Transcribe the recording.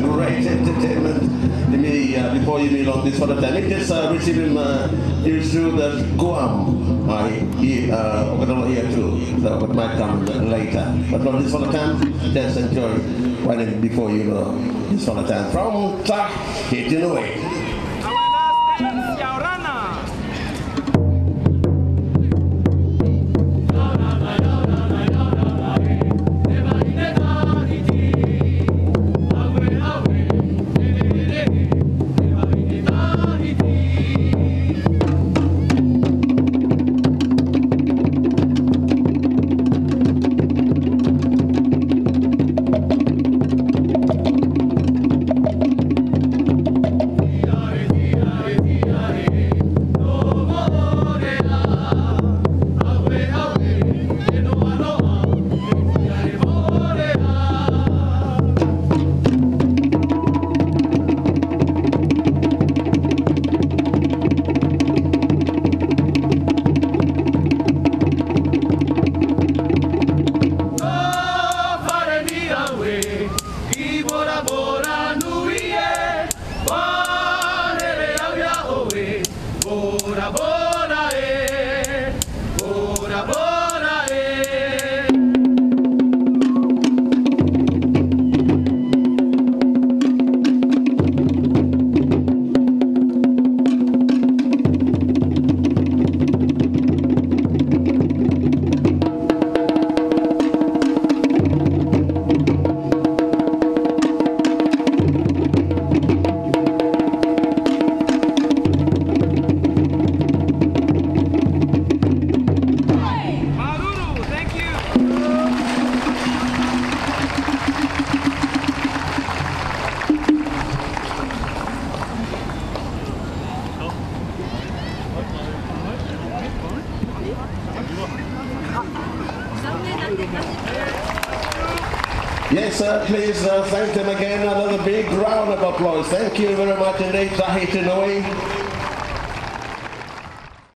great entertainment to me uh, before you meet on this for the time. It just uh, receiving uh, here's through the Guam. Uh, he, uh, gonna too, so it might come later. But for this for the time, just enjoy running before you know this for the time. From Tahiti away. Yes, sir. Please uh, thank them again. Another big round of applause. Thank you very much indeed, Tahiti Nui.